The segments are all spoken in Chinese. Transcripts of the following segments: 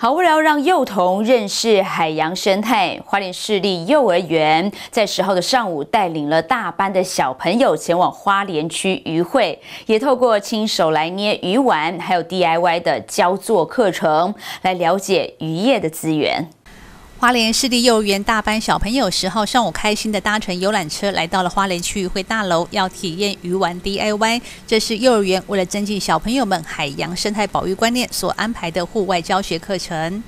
好，无聊让幼童认识海洋生态，花莲市立幼儿园在十号的上午带领了大班的小朋友前往花莲区渔会，也透过亲手来捏鱼丸，还有 DIY 的教作课程，来了解渔业的资源。花莲市立幼儿园大班小朋友十号上午开心的搭乘游览车来到了花莲区域会大楼，要体验鱼丸 DIY。这是幼儿园为了增进小朋友们海洋生态保育观念所安排的户外教学课程。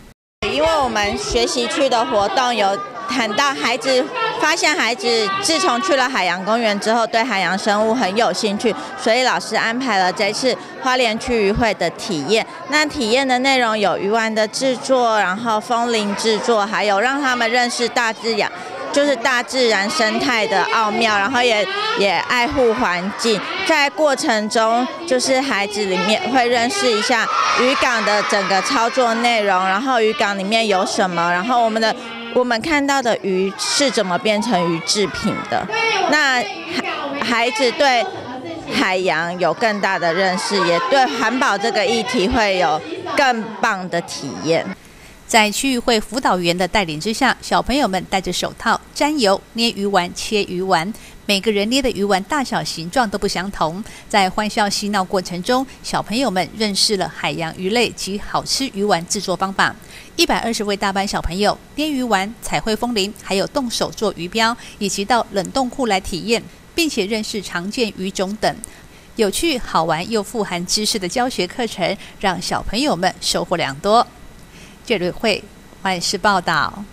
因为我们学习区的活动有谈到孩子。发现孩子自从去了海洋公园之后，对海洋生物很有兴趣，所以老师安排了这次花莲区渔会的体验。那体验的内容有鱼丸的制作，然后风铃制作，还有让他们认识大自然，就是大自然生态的奥妙，然后也也爱护环境。在过程中，就是孩子里面会认识一下渔港的整个操作内容，然后渔港里面有什么，然后我们的。我们看到的鱼是怎么变成鱼制品的？那孩子对海洋有更大的认识，也对环保这个议题会有更棒的体验。在区域会辅导员的带领之下，小朋友们戴着手套沾油捏鱼丸、切鱼丸。每个人捏的鱼丸大小、形状都不相同。在欢笑嬉闹过程中，小朋友们认识了海洋鱼类及好吃鱼丸制作方法。一百二十位大班小朋友捏鱼丸、彩绘风铃，还有动手做鱼标，以及到冷冻库来体验，并且认识常见鱼种等。有趣、好玩又富含知识的教学课程，让小朋友们收获良多。这里会万事报道。